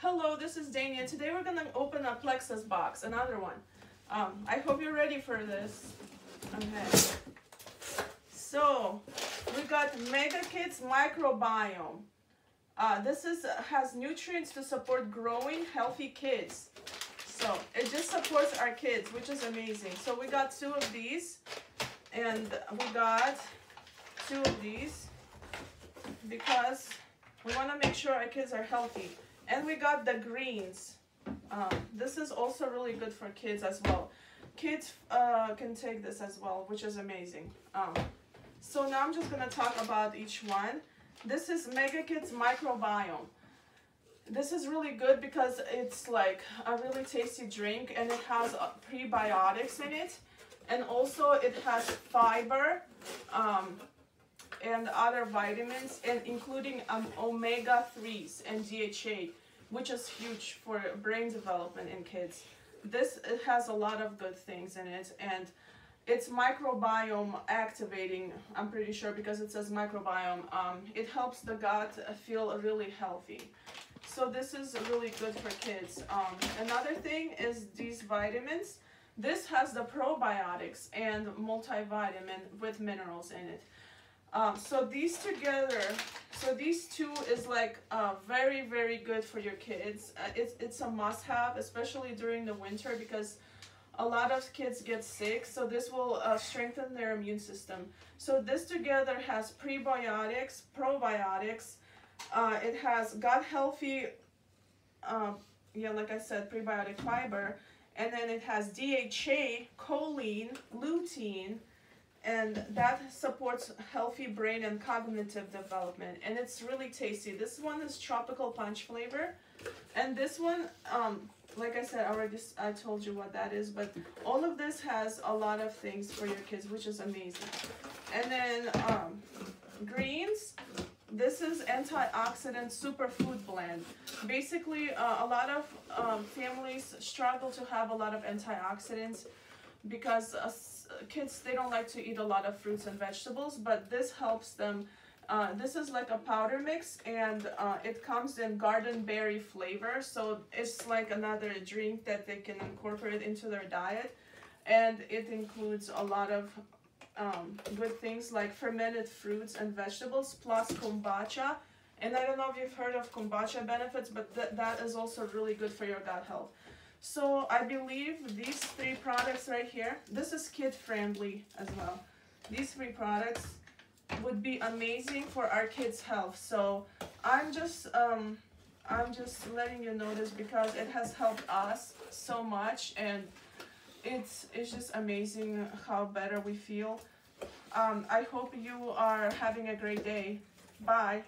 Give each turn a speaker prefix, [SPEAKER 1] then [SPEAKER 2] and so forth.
[SPEAKER 1] Hello, this is Dania. Today we're gonna open a Plexus box, another one. Um, I hope you're ready for this. Okay. So, we got Mega Kids Microbiome. Uh, this is has nutrients to support growing healthy kids. So it just supports our kids, which is amazing. So we got two of these, and we got two of these because we want to make sure our kids are healthy. And we got the greens. Um, this is also really good for kids as well. Kids uh, can take this as well, which is amazing. Um, so now I'm just going to talk about each one. This is Mega Kids Microbiome. This is really good because it's like a really tasty drink and it has uh, prebiotics in it. And also it has fiber um, and other vitamins and including um, omega-3s and DHA, which is huge for brain development in kids. This it has a lot of good things in it and it's microbiome activating, I'm pretty sure because it says microbiome. Um, it helps the gut feel really healthy. So this is really good for kids. Um, another thing is these vitamins. This has the probiotics and multivitamin with minerals in it. Um, so these together, so these two is like uh, very, very good for your kids. Uh, it's, it's a must have, especially during the winter because a lot of kids get sick. So this will uh, strengthen their immune system. So this together has prebiotics, probiotics. Uh, it has gut healthy, um, yeah, like I said, prebiotic fiber. And then it has DHA, choline, lutein, and that supports healthy brain and cognitive development and it's really tasty. This one is tropical punch flavor and this one um like i said already i told you what that is but all of this has a lot of things for your kids which is amazing. And then um greens this is antioxidant superfood blend. Basically uh, a lot of um, families struggle to have a lot of antioxidants because uh, kids they don't like to eat a lot of fruits and vegetables but this helps them uh, this is like a powder mix and uh, it comes in garden berry flavor so it's like another drink that they can incorporate into their diet. And it includes a lot of um, good things like fermented fruits and vegetables plus kombucha. And I don't know if you've heard of kombucha benefits but th that is also really good for your gut health so I believe these three products right here, this is kid friendly as well. These three products would be amazing for our kids' health. So I'm just, um, I'm just letting you know this because it has helped us so much and it's, it's just amazing how better we feel. Um, I hope you are having a great day. Bye.